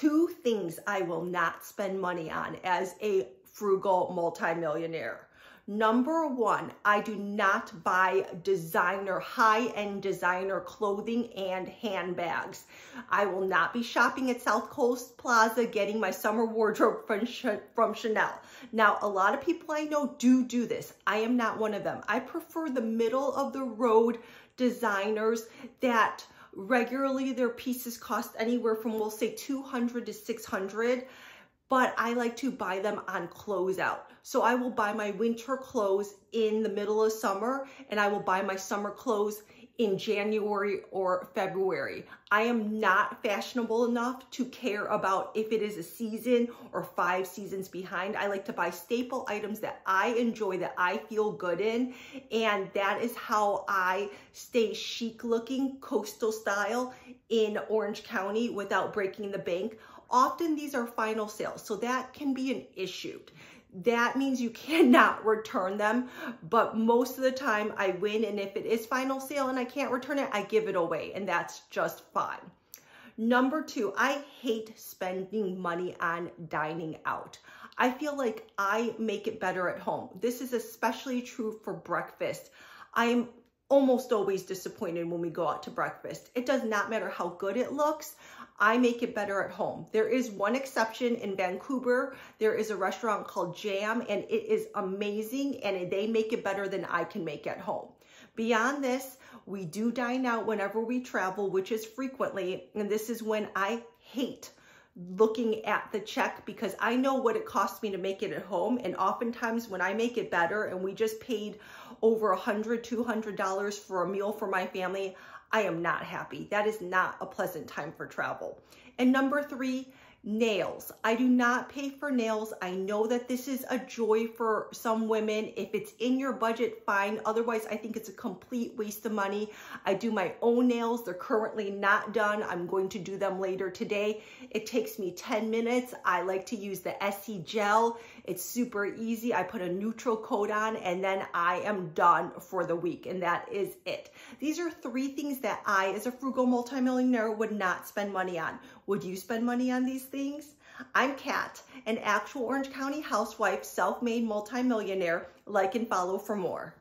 Two things I will not spend money on as a frugal multimillionaire. Number one, I do not buy designer, high-end designer clothing and handbags. I will not be shopping at South Coast Plaza getting my summer wardrobe from, from Chanel. Now, a lot of people I know do do this. I am not one of them. I prefer the middle of the road designers that regularly their pieces cost anywhere from, we'll say 200 to 600 but I like to buy them on closeout. So I will buy my winter clothes in the middle of summer and I will buy my summer clothes in January or February. I am not fashionable enough to care about if it is a season or five seasons behind. I like to buy staple items that I enjoy, that I feel good in. And that is how I stay chic looking, coastal style in Orange County without breaking the bank. Often these are final sales, so that can be an issue. That means you cannot return them, but most of the time I win, and if it is final sale and I can't return it, I give it away, and that's just fine. Number two, I hate spending money on dining out. I feel like I make it better at home. This is especially true for breakfast. I am almost always disappointed when we go out to breakfast. It does not matter how good it looks. I make it better at home. There is one exception in Vancouver. There is a restaurant called Jam and it is amazing and they make it better than I can make at home. Beyond this, we do dine out whenever we travel, which is frequently, and this is when I hate looking at the check because I know what it costs me to make it at home. And oftentimes when I make it better and we just paid over a hundred, two hundred dollars for a meal for my family, I am not happy. That is not a pleasant time for travel. And number three, nails. I do not pay for nails. I know that this is a joy for some women. If it's in your budget, fine. Otherwise, I think it's a complete waste of money. I do my own nails. They're currently not done. I'm going to do them later today. It takes me 10 minutes. I like to use the Essie gel. It's super easy. I put a neutral coat on and then I am done for the week and that is it. These are three things that I, as a frugal multimillionaire, would not spend money on. Would you spend money on these things? I'm Kat, an actual Orange County housewife, self-made multimillionaire. Like and follow for more.